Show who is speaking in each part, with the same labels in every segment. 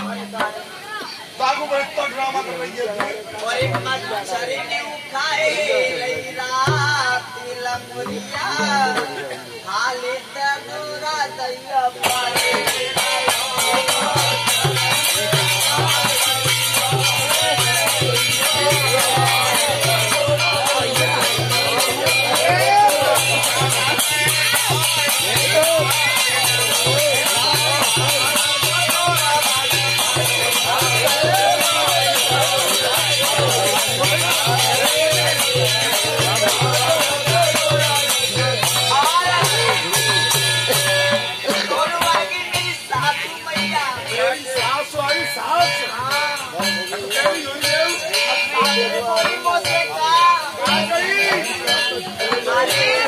Speaker 1: ताकू
Speaker 2: पर तो ड्रामा कर रही है
Speaker 1: ओए मच्छर ने उठाए लई रात लमुरिया हालित दूरा दैया पाए Aí, você tá. Aí.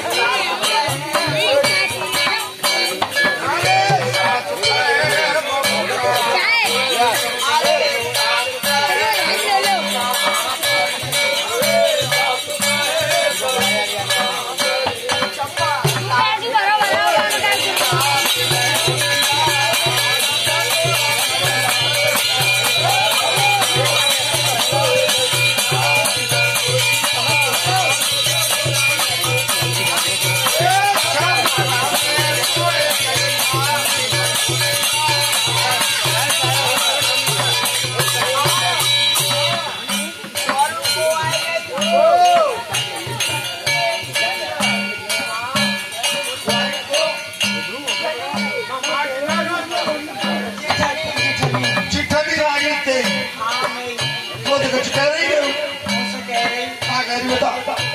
Speaker 2: What you gotta do?
Speaker 1: What?
Speaker 2: I gotta do.